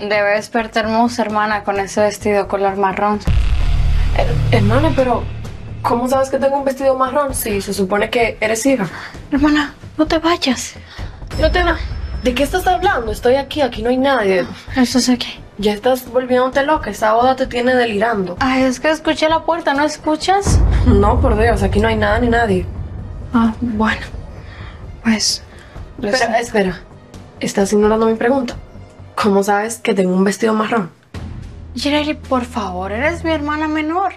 Debes verte hermosa, hermana, con ese vestido color marrón. hermana, pero ¿cómo sabes que tengo un vestido marrón si se supone que eres hija? Hermana, no te vayas. No te va. ¿De qué estás hablando? Estoy aquí, aquí no hay nadie. Eso es aquí. Ya estás volviéndote loca, esa boda te tiene delirando. Ay, es que escuché la puerta, ¿no escuchas? No, por Dios, aquí no hay nada ni nadie. Ah, bueno. Pues. Espera, espera. ¿Estás ignorando mi pregunta? ¿Cómo sabes que tengo un vestido marrón? Jireli, por favor, eres mi hermana menor.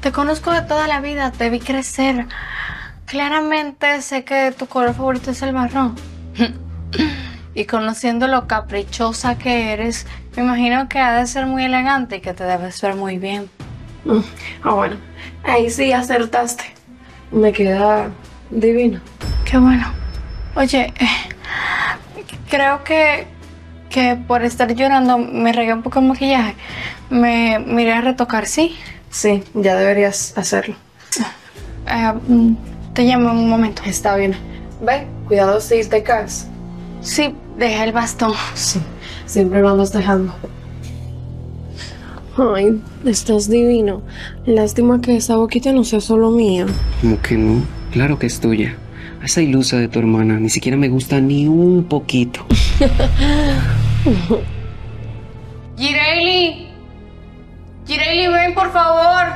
Te conozco de toda la vida, te vi crecer. Claramente sé que tu color favorito es el marrón. y conociendo lo caprichosa que eres, me imagino que ha de ser muy elegante y que te debes ver muy bien. Mm, ah, bueno. Ahí sí acertaste. Me queda divino. Qué bueno. Oye, eh, creo que, que por estar llorando me regué un poco el maquillaje. Me, miré a retocar, ¿sí? Sí, ya deberías hacerlo. Eh, mm, te llamo en un momento. Está bien. Ve, cuidado si te caes. Sí, deja el bastón. Sí, siempre lo andas dejando. Ay, estás divino. Lástima que esa boquita no sea solo mía. Como que no, claro que es tuya. Esa ilusa de tu hermana ni siquiera me gusta ni un poquito. Gireli. Gireli, ven por favor.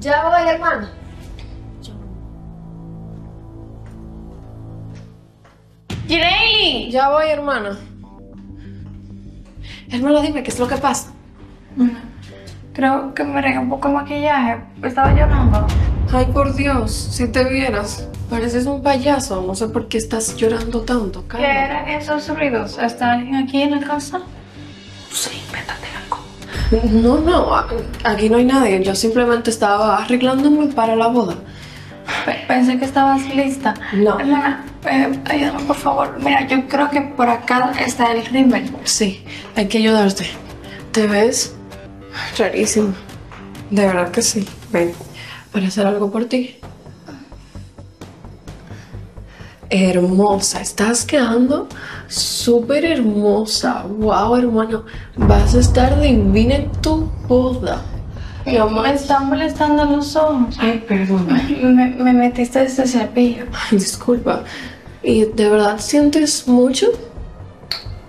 Ya voy, hermana. Gireli. Ya voy, hermana. Hermana, dime, ¿qué es lo que pasa? Creo que me regué un poco el maquillaje. Estaba llorando. Ay, por Dios, si te vieras. Pareces un payaso. No sé por qué estás llorando tanto, ¿Qué eran esos ruidos? ¿Está alguien aquí en la casa? Sí, invéntate algo. No, no, aquí no hay nadie. Yo simplemente estaba arreglándome para la boda. Pensé que estabas lista. No. Hermana, eh, ayúdame por favor. Mira, yo creo que por acá está el rímel. Sí, hay que ayudarte. ¿Te ves? Rarísimo. De verdad que sí. Ven, para hacer algo por ti. Hermosa, estás quedando súper hermosa. Wow, hermano, vas a estar divina en tu boda. Me están molestando los ojos. Ay, perdón. Me, me metiste este cepillo. Ay, disculpa. ¿Y de verdad sientes mucho?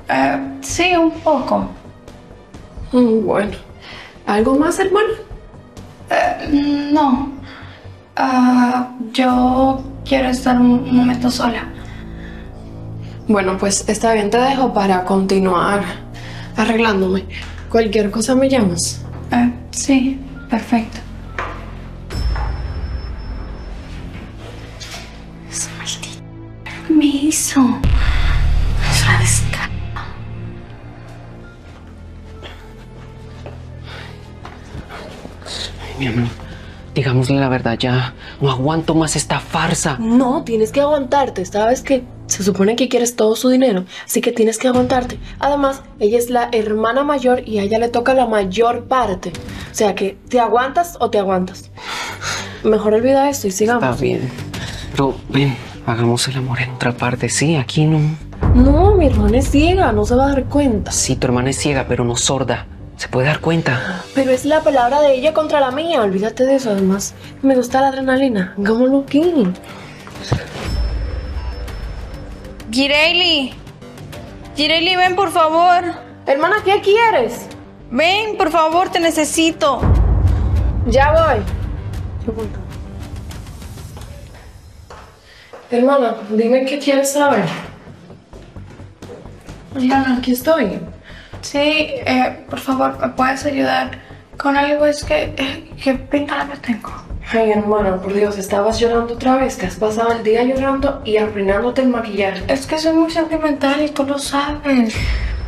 Eh, sí, un poco. Mm, bueno. ¿Algo más, hermano? Eh, no. Ah, yo quiero estar un momento sola. Bueno, pues está bien, te dejo para continuar arreglándome. Cualquier cosa me llamas. Eh, sí, perfecto. Esa maldita. ¿Qué me hizo? Es una descarga. Mi amor, digámosle la verdad ya. No aguanto más esta farsa. No, tienes que aguantarte. Sabes que se supone que quieres todo su dinero, así que tienes que aguantarte. Además, ella es la hermana mayor y a ella le toca la mayor parte. O sea que, ¿te aguantas o te aguantas? Mejor olvida esto y sigamos. Está bien. Pero ven, hagamos el amor en otra parte. Sí, aquí no. No, mi hermana es ciega, no se va a dar cuenta. Sí, tu hermana es ciega, pero no sorda. Se puede dar cuenta. Pero es la palabra de ella contra la mía, olvídate de eso. Además, me gusta la adrenalina. Hagámoslo aquí. Gireli. Gireli, ven por favor. Hermana, ¿qué quieres? Ven, por favor, te necesito. Ya voy. Hermana, dime qué quieres saber. Hermana, aquí estoy. Sí, eh, por favor, ¿me puedes ayudar con algo? Es que, eh, ¿qué pinta que tengo? Ay, hermana, por Dios, estabas llorando otra vez. Te has pasado el día llorando y arruinándote el maquillaje. Es que soy muy sentimental y tú lo sabes.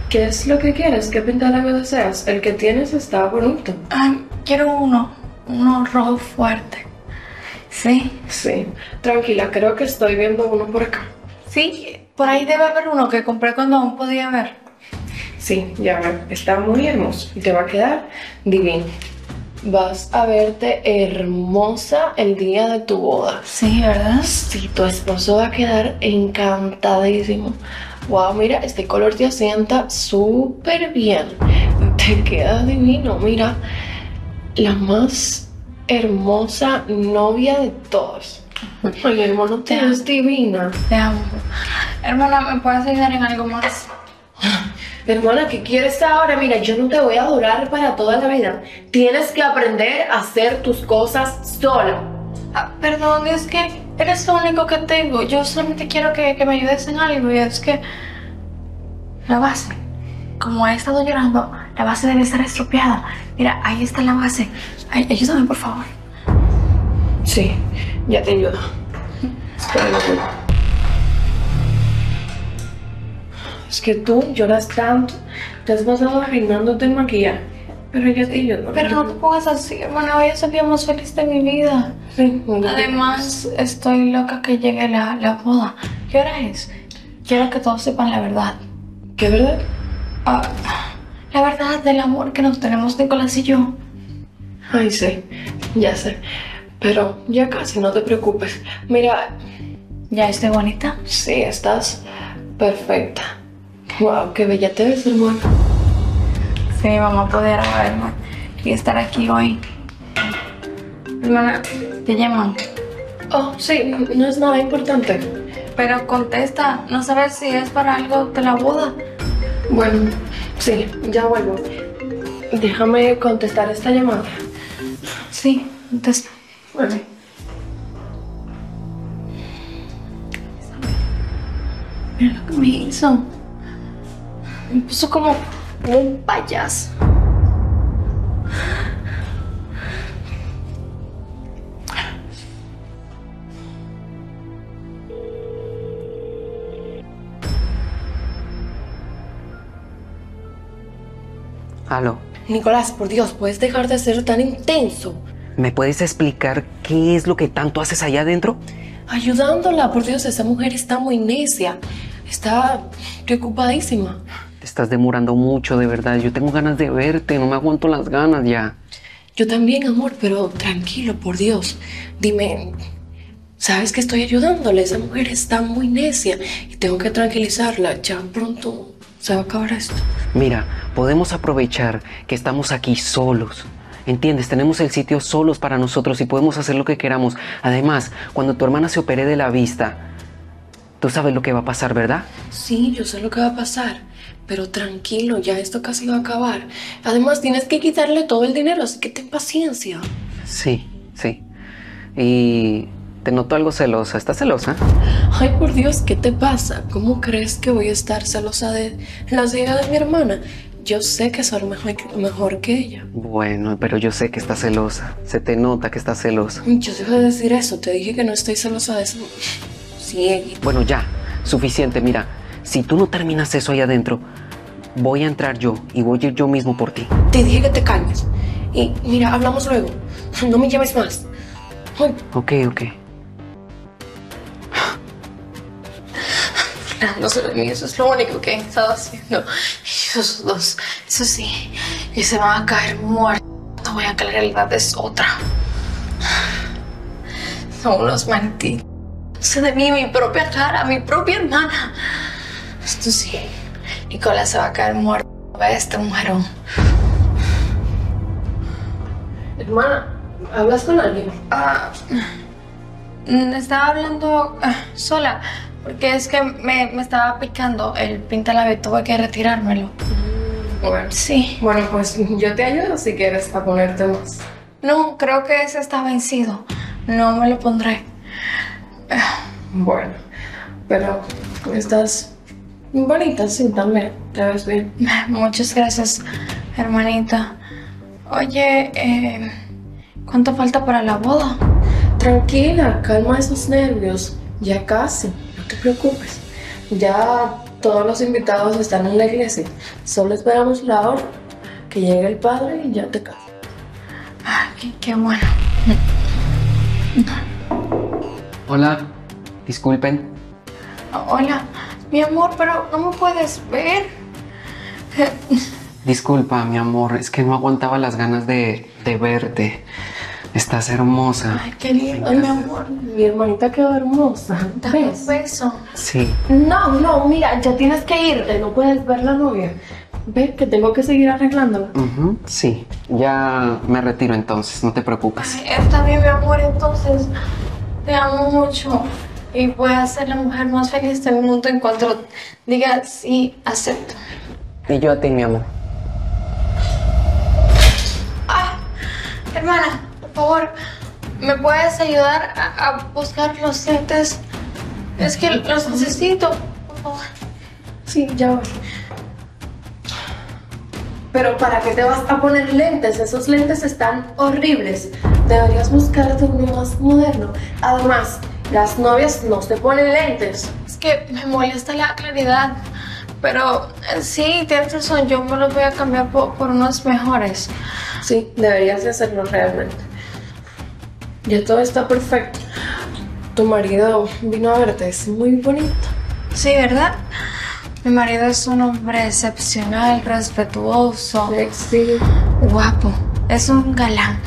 ¿Qué es lo que quieres? ¿Qué pintalabio deseas? El que tienes está bonito. Ay, quiero uno, uno rojo fuerte. ¿Sí? Sí. Tranquila, creo que estoy viendo uno por acá. Sí, por ahí debe haber uno que compré cuando aún podía ver. Sí, ya. Está muy hermoso y te va a quedar divino. Vas a verte hermosa el día de tu boda. Sí, ¿verdad? Sí, tu esposo va a quedar encantadísimo. Wow, mira, este color te asienta súper bien. Te queda divino, mira. La más hermosa novia de todos. Ay, hermano, te Te ves divina. Te amo. Hermana, ¿me puedes ayudar en algo más? Hermana, ¿qué quieres ahora? Mira, yo no te voy a durar para toda la vida. Tienes que aprender a hacer tus cosas sola. Ah, perdón, es que eres lo único que tengo. Yo solamente quiero que, que me ayudes en algo y es que la base, como he estado llorando, la base debe estar estropeada. Mira, ahí está la base. Ay, ayúdame, por favor. Sí, ya te ayudo. Espera Es que tú lloras tanto, te has pasado arreglándote el maquillaje. Pero ya te ayudo. Pero no te pongas así, hermana. Hoy es el día más feliz de mi vida. Sí. Además, estoy loca que llegue la, la boda. ¿Qué hora es? Quiero que todos sepan la verdad. ¿Qué verdad? Ah, la verdad del amor que nos tenemos Nicolás y yo. Ay, sí, ya sé. Pero ya casi, no te preocupes. Mira, ¿Ya estoy bonita? sí, estás perfecta. Wow, qué bella te ves, hermana. Sí, mi mamá poder verme y estar aquí hoy. Hermana, te llaman. Oh, sí, no es nada importante. Pero contesta, no sabes si es para algo de la boda. Bueno, sí, ya vuelvo. Déjame contestar esta llamada. Sí, contesta. Bueno. Mira lo que me hizo. Me puso como, como un payaso. Aló, Nicolás, por Dios, ¿puedes dejar de ser tan intenso? ¿me puedes explicar qué es lo que tanto haces allá adentro? Ayudándola, por Dios, esa mujer está muy necia. Está preocupadísima. Te estás demorando mucho, de verdad. Yo tengo ganas de verte, no me aguanto las ganas ya. Yo también, amor, pero tranquilo, por Dios. Dime, ¿sabes que estoy ayudándole? Esa mujer está muy necia y tengo que tranquilizarla. Ya pronto se va a acabar esto. Mira, podemos aprovechar que estamos aquí solos. ¿Entiendes? Tenemos el sitio solos para nosotros y podemos hacer lo que queramos. Además, cuando tu hermana se opere de la vista, tú sabes lo que va a pasar, ¿verdad? Sí, yo sé lo que va a pasar, pero tranquilo, ya esto casi va a acabar. Además, tienes que quitarle todo el dinero, así que ten paciencia. Sí, sí. Y te noto algo celosa. ¿Estás celosa? Ay, por Dios, ¿qué te pasa? ¿Cómo crees que voy a estar celosa de las hijas de mi hermana? Yo sé que son mejor, mejor que ella. Bueno, pero yo sé que estás celosa. Se te nota que estás celosa. Yo dejo de decir eso, te dije que no estoy celosa de eso. Sí, Bueno, ya, suficiente. Mira, si tú no terminas eso ahí adentro, voy a entrar yo y voy a ir yo mismo por ti. te dije que te calmes. Y mira, hablamos luego. No me llames más. Ay, Ok, ok. No sé de mí, eso es lo único que he estado haciendo. Esos dos, eso sí, y se van a caer muertos. No voy a que la realidad es otra. Son unos malditos. No sé de mí, mi propia cara, mi propia hermana. Esto sí, Nicolás se va a caer muerto. Ve este mujerón. hermana, ¿hablas con alguien? Ah, mm, estaba hablando ah, sola, porque es que me, me estaba picando el pintalabio, tuve que retirármelo. Bueno. Sí. Bueno, pues yo te ayudo si quieres a ponerte más. No, creo que ese está vencido. No me lo pondré. Bueno, pero estás bonita, sí, también. Te ves bien. Muchas gracias, hermanita. Oye, eh, ¿cuánto falta para la boda? Tranquila, calma esos nervios. Ya casi, no te preocupes. Ya todos los invitados están en la iglesia. Solo esperamos la hora que llegue el padre y ya te casas. Ay, qué, qué bueno. Hola, disculpen. Hola, mi amor, pero no me puedes ver. Disculpa, mi amor, es que no aguantaba las ganas de, de verte. Estás hermosa. Ay, qué lindo, mi amor. Mi hermanita quedó hermosa. Dame un beso. Sí. No, no, mira, ya tienes que irte, no puedes ver la novia. Ve que tengo que seguir arreglándola. Sí. Ya me retiro entonces, no te preocupes. Ay, está bien, mi amor, entonces te amo mucho y voy a ser la mujer más feliz del mundo en cuanto diga sí, acepto. Y yo a ti, mi amor. Ah, hermana, por favor, ¿me puedes ayudar a, a buscar los lentes? Es que los necesito, por favor. Sí, ya voy. Pero ¿para qué te vas a poner lentes? Esos lentes están horribles. Deberías buscarte uno más moderno. Además, las novias no se ponen lentes. Es que me molesta la claridad. Pero eh, sí, tienes razón, yo me los voy a cambiar por, por unos mejores. Sí, deberías de hacerlo realmente. Ya todo está perfecto. Tu marido vino a verte, es muy bonito. Sí, ¿verdad? Mi marido es un hombre excepcional, respetuoso, Sí, guapo. Es un galán.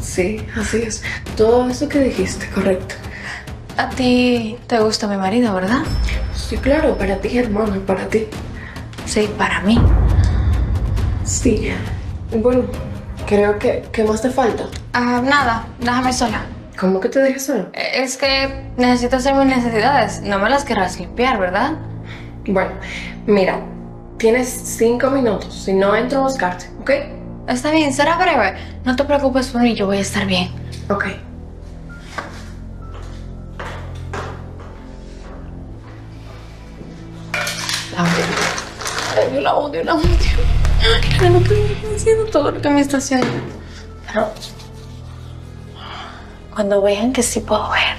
sí, así es. Todo eso que dijiste, correcto. A ti te gusta mi marido, ¿verdad? Sí, claro, para ti, hermano, para ti. Sí, para mí. Sí. Bueno, creo que... ¿Qué más te falta? Ah, nada, déjame sola. ¿Cómo que te dejes solo? Eh, Es que necesito hacer mis necesidades. No me las querrás limpiar, ¿verdad? Bueno, mira, tienes cinco minutos. Si no, entro a buscarte, ¿ok? Está bien, será breve. No te preocupes por mí, yo voy a estar bien. Ok. La odio, la odio. Pero no estoy haciendo todo lo que me está haciendo. Pero cuando vean que sí puedo ver,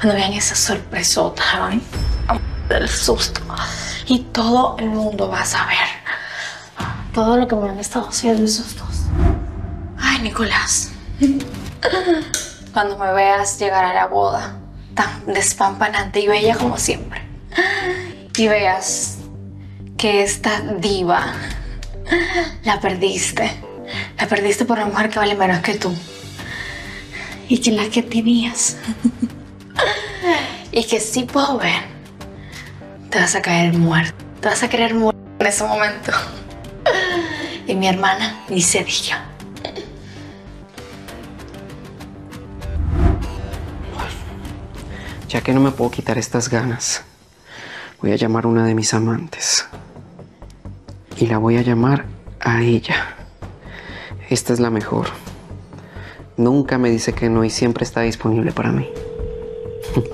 cuando vean esa sorpresota, ¿van? del susto. Y todo el mundo va a saber todo lo que me han estado haciendo esos dos. Ay, Nicolás. Cuando me veas llegar a la boda, tan despampanante y bella como siempre. Y veas que esta diva la perdiste. La perdiste por una mujer que vale menos que tú. Y que la que tenías. y que sí puedo ver. Te vas a caer muerto. Te vas a querer morir en ese momento. y mi hermana ni se. Ya que no me puedo quitar estas ganas, voy a llamar a una de mis amantes. Y la voy a llamar a ella. Esta es la mejor. Nunca me dice que no y siempre está disponible para mí.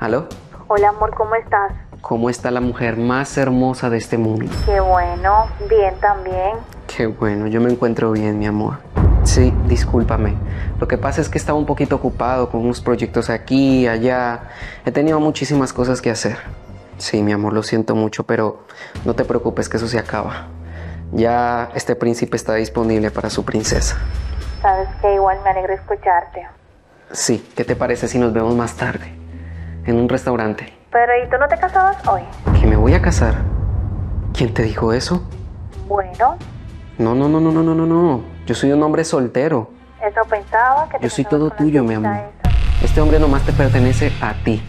¿Aló? Hola amor, ¿cómo estás? ¿Cómo está la mujer más hermosa de este mundo? Qué bueno, bien también. Qué bueno, yo me encuentro bien, mi amor. Sí, discúlpame. Lo que pasa es que estaba un poquito ocupado con unos proyectos aquí, allá. He tenido muchísimas cosas que hacer. Sí, mi amor, lo siento mucho, pero no te preocupes que eso se acaba. Ya este príncipe está disponible para su princesa. Sabes que igual me alegra escucharte. Sí, ¿qué te parece si nos vemos más tarde? En un restaurante. Pero ¿y tú no te casabas hoy? ¿Que me voy a casar? ¿Quién te dijo eso? Bueno, No, no, no, no, no, no, no, no. Yo soy un hombre soltero. eso pensaba que te Yo soy todo tuyo, mi amor. esa. Este hombre nomás te pertenece a ti.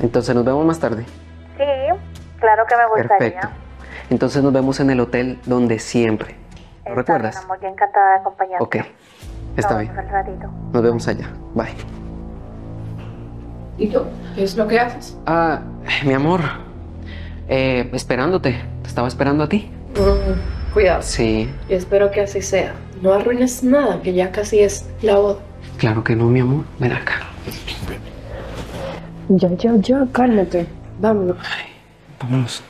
Entonces nos vemos más tarde. Claro que me gustaría. Perfecto. Entonces nos vemos en el hotel donde siempre. ¿Lo Está recuerdas? bien, amor, yo encantada de acompañarte. Ok. Está bien. Nos vemos allá. Bye. ¿Y tú? ¿Qué es lo que haces? Ah, mi amor. Eh, esperándote. Te estaba esperando a ti. Mm, cuidado. Sí. Y espero que así sea. No arruines nada, que ya casi es la boda. Claro que no, mi amor. Ven acá. Ya, ya, ya, cálmate. Vámonos. Vámonos.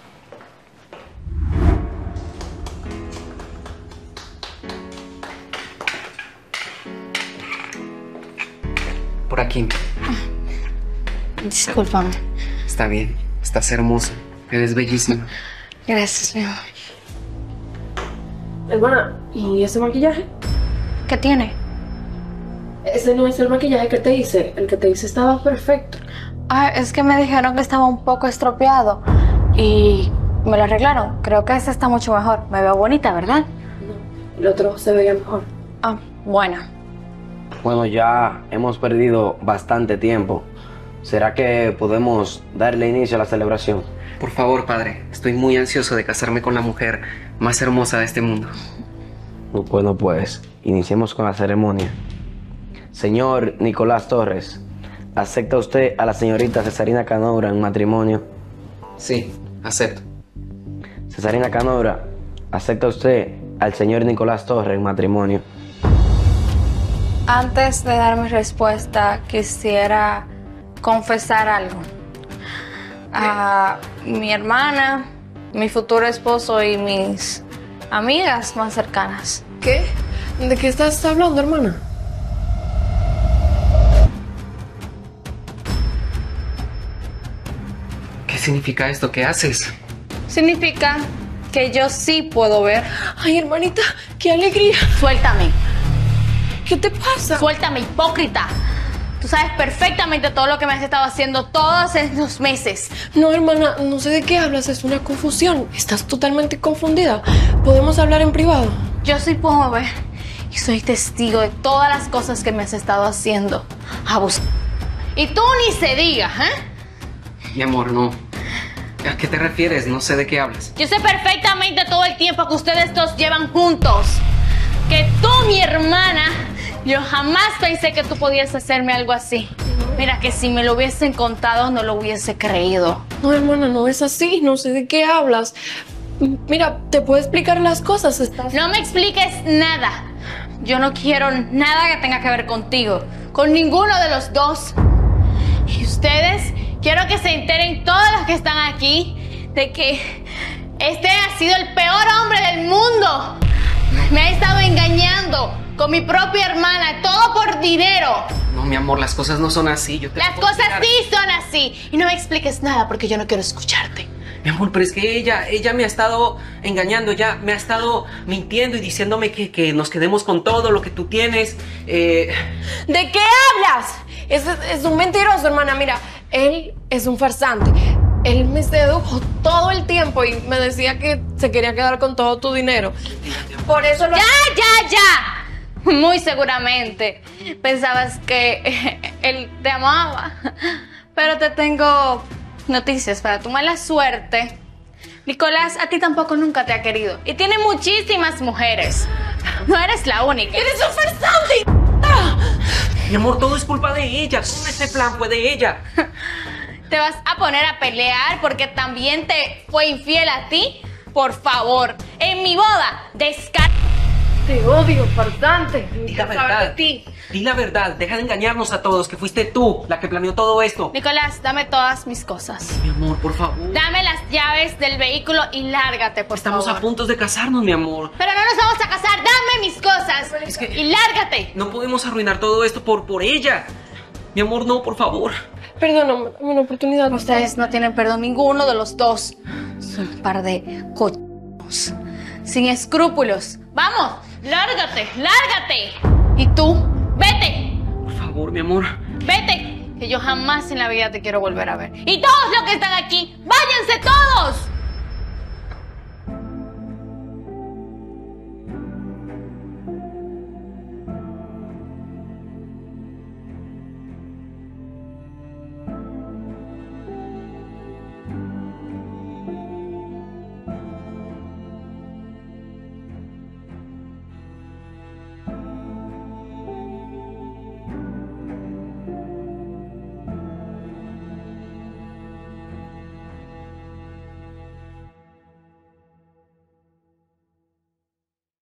Por aquí. Discúlpame. Está bien. Estás hermosa. Eres bellísima. Gracias, mi amor. Hermana, ¿y ese maquillaje? ¿Qué tiene? Ese no es el maquillaje que te hice. El que te hice estaba perfecto. Ah, es que me dijeron que estaba un poco estropeado y me lo arreglaron. Creo que este está mucho mejor. Me veo bonita, ¿verdad? No, el otro se veía mejor. Ah, bueno. Bueno, ya hemos perdido bastante tiempo. ¿Será que podemos darle inicio a la celebración? Por favor, padre, estoy muy ansioso de casarme con la mujer más hermosa de este mundo. Bueno, pues iniciemos con la ceremonia. Señor Nicolás Torres, ¿acepta usted a la señorita Cesarina Canobra en matrimonio? Sí, acepto. Cesarina Canobra, ¿acepta usted al señor Nicolás Torres en matrimonio? Antes de dar mi respuesta, quisiera confesar algo. A mi hermana, mi futuro esposo y mis amigas más cercanas. ¿Qué? ¿De qué estás hablando, hermana? Significa esto? ¿Qué haces? Significa que yo sí puedo ver. Ay, hermanita, qué alegría. Suéltame, ¿Qué te pasa? suéltame, hipócrita. Tú sabes perfectamente todo lo que me has estado haciendo todos estos meses. No, hermana, no sé de qué hablas, es una confusión. Estás totalmente confundida. ¿Podemos hablar en privado? Yo sí puedo ver y soy testigo de todas las cosas que me has estado haciendo. Abus. Y tú ni se diga, ¿eh? Mi amor, no. ¿A qué te refieres? No sé de qué hablas. Yo sé perfectamente todo el tiempo que ustedes dos llevan juntos. Que tú, mi hermana, yo jamás pensé que tú podías hacerme algo así. Mira, que si me lo hubiesen contado no lo hubiese creído. No, hermana, no es así. No sé de qué hablas. Mira, te puedo explicar las cosas. Estás... No me expliques nada. Yo no quiero nada que tenga que ver contigo, con ninguno de los dos. Y ustedes, quiero que se enteren todos los que están aquí de que este ha sido el peor hombre del mundo. Me ha estado engañando con mi propia hermana, todo por dinero. No, mi amor, las cosas no son así. Yo te Las cosas explicar. sí son así. Y no me expliques nada porque yo no quiero escucharte. Mi amor, pero es que ella, ella me ha estado engañando, ella me ha estado mintiendo y diciéndome que, que nos quedemos con todo lo que tú tienes. Eh, ¿De qué hablas? Es, es un mentiroso, hermana. Mira, él es un farsante. Él me sedujo todo el tiempo y me decía que se quería quedar con todo tu dinero. Por eso lo... ¡Ya, ya, ya! Muy seguramente pensabas que él te amaba. Pero te tengo noticias para tu mala suerte. Nicolás, a ti tampoco nunca te ha querido. Y tiene muchísimas mujeres. No eres la única. ¡Eres un farsante! Mi amor, todo es culpa de ella. Todo ese plan fue de ella. ¿Te vas a poner a pelear porque también te fue infiel a ti? Por favor, en mi boda, descar... Te odio, quiero saber de ti. Di la verdad. Deja de engañarnos a todos, que fuiste tú la que planeó todo esto. Nicolás, dame todas mis cosas. Mi amor, por favor. Dame las llaves del vehículo y lárgate, por Estamos favor. a punto de casarnos, mi amor. Pero no nos vamos a casar, dame mis cosas. Es que- Y lárgate. No podemos arruinar todo esto por, por ella. Mi amor, no, por favor. Perdóname, dame una oportunidad. Ustedes no tienen perdón ninguno de los dos. Son un par de cochinos. Sin escrúpulos. Vamos, lárgate, lárgate. Y tú, vete, Por favor, mi amor. vete. Que yo jamás en la vida te quiero volver a ver. Y todos los que están aquí.